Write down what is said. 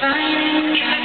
fine.